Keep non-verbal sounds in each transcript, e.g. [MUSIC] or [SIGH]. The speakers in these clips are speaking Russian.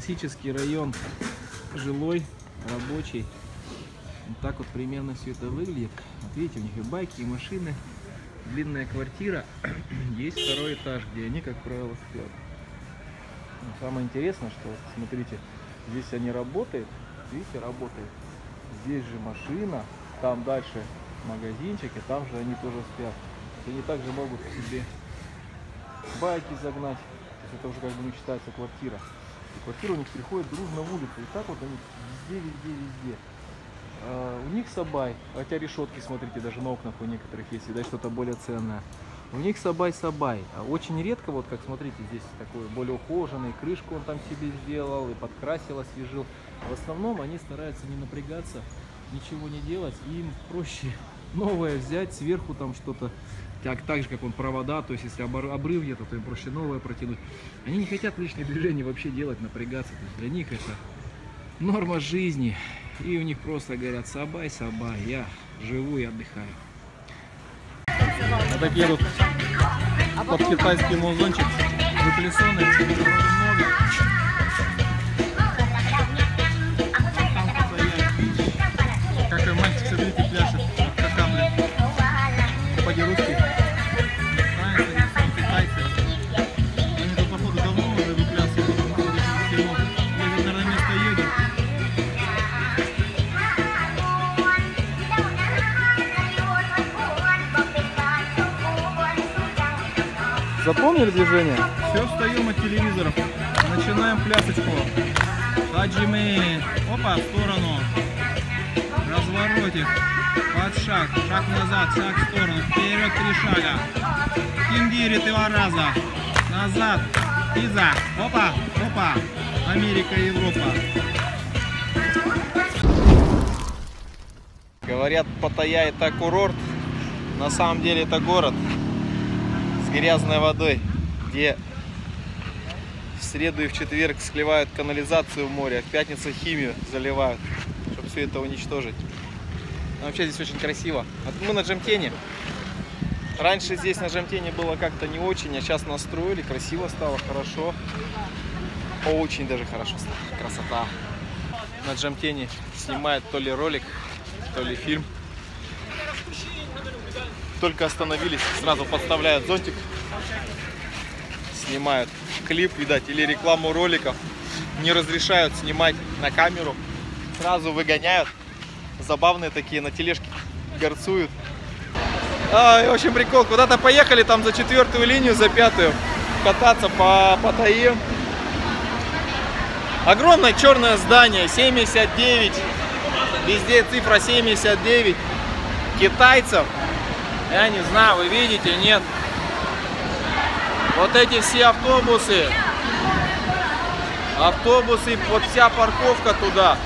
Классический район жилой, рабочий. Вот так вот примерно все это выглядит. Вот видите, у них и байки, и машины. Длинная квартира. [CLEARS THROAT] Есть второй этаж, где они, как правило, спят. Но самое интересное, что, смотрите, здесь они работают. Видите, работают. Здесь же машина, там дальше магазинчик, и там же они тоже спят. Они также могут себе байки загнать. То есть это уже как бы не считается квартира. И квартира у них приходит дружно в улицу. И так вот они везде, везде, везде. А, у них สบาย, хотя решетки, смотрите, даже на окнах у некоторых есть, видать что-то более ценное. У них สบาย-สบาย. А очень редко, вот как смотрите, здесь такой более ухоженный, крышку он там себе сделал и подкрасил, освежил. В основном они стараются не напрягаться, ничего не делать, им проще новое взять, сверху там что-то, как, так же, как он провода, то есть если обрыв где-то, то им проще новое протянуть. Они не хотят лишних движений вообще делать, напрягаться. То есть для них это норма жизни. И у них просто говорят, сабай, сабай, я живу и отдыхаю. Вот такие тут под китайский музончик выплесоны, Запомнили движение? Все, встаем от телевизоров. Начинаем плясочку. Хаджимы. Опа, в сторону. Разворотик. Под шаг. Шаг назад, шаг в сторону. Вперед три шага. Киндири два раза. Назад. Пиза. Опа, опа. Америка, Европа. Говорят, Паттайя это курорт. На самом деле это город грязной водой, где в среду и в четверг сливают канализацию в море, а в пятницу химию заливают, чтобы все это уничтожить. Но вообще здесь очень красиво. Вот мы на Джемтене. Раньше здесь на Джемтене было как-то не очень, а сейчас настроили, красиво стало, хорошо. Очень даже хорошо стало, красота. На Джемтене снимают то ли ролик, то ли фильм. Только остановились, сразу подставляют зонтик, снимают клип, видать, или рекламу роликов. Не разрешают снимать на камеру, сразу выгоняют. Забавные такие, на тележке горцуют. Ай, в общем, прикол. Куда-то поехали там за четвертую линию, за пятую кататься по Паттайе. Огромное черное здание, 79. Везде цифра 79. Китайцев. Я не знаю, вы видите, нет. Вот эти все автобусы. Автобусы, вот вся парковка туда.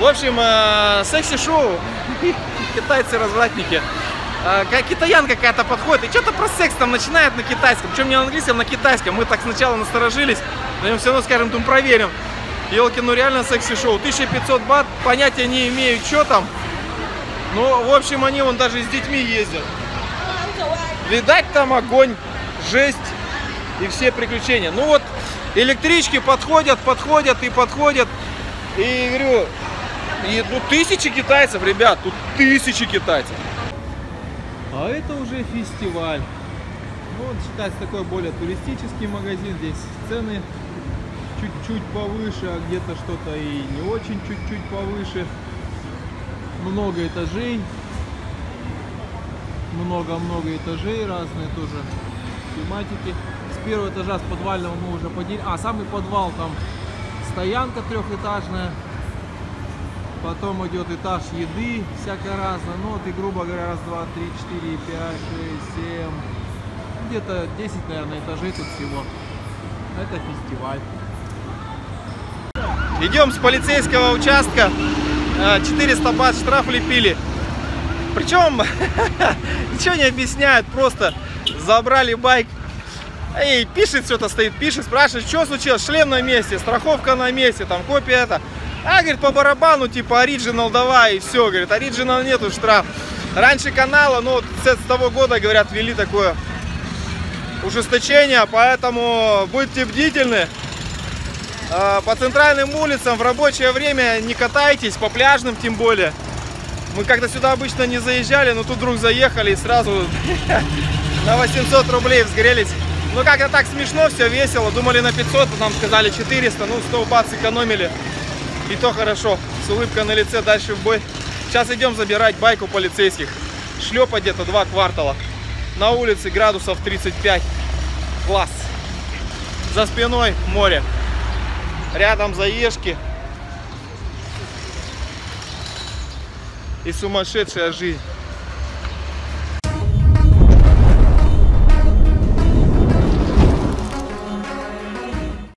В общем, э, секси-шоу. [LAUGHS] Китайцы-развратники. Э, китаян какая-то подходит и что-то про секс там начинает на китайском. Причем не на английском, на китайском. Мы так сначала насторожились, но все равно скажем, там проверим. Елки, ну реально секси-шоу. 1500 бат, понятия не имею, что там. Ну, в общем, они вон даже с детьми ездят. Видать, там огонь, жесть и все приключения. Ну вот, электрички подходят, подходят и подходят. И говорю, и, ну, тысячи китайцев, ребят, тут тысячи китайцев. А это уже фестиваль. Ну, вот считается такой более туристический магазин. Здесь цены чуть-чуть повыше, а где-то что-то и не очень чуть-чуть повыше. Много этажей. Много-много этажей разные тоже тематики. С первого этажа, с подвального мы уже поделили. А, самый подвал там стоянка трехэтажная. Потом идет этаж еды, всякое разное. Ну вот и грубо говоря, раз, два, три, четыре, пять, шесть, семь. Где-то 10, наверное, этажей тут всего. Это фестиваль. Идем с полицейского участка. Э, 400 бат штраф лепили. Причем [LAUGHS] ничего не объясняют, просто забрали байк. И пишет что-то стоит, пишет, спрашивает, что случилось, шлем на месте, страховка на месте, там копия это. А, говорит, по барабану, типа, оригинал давай, и все, говорит, оригинал нету, штраф. Раньше канала, ну, с того года, говорят, ввели такое ужесточение, поэтому будьте бдительны. А, По центральным улицам в рабочее время не катайтесь, по пляжным тем более. Мы как-то сюда обычно не заезжали, но тут вдруг заехали и сразу [LAUGHS] на 800 рублей взгрелись. Ну как-то так смешно, все весело. Думали на 500, а нам сказали 400, ну 100 бац сэкономили. И то хорошо, с улыбкой на лице дальше в бой. Сейчас идем забирать байк у полицейских. Шлепа где-то два квартала. На улице градусов 35. Класс. За спиной море. Рядом заешки. И сумасшедшая жизнь.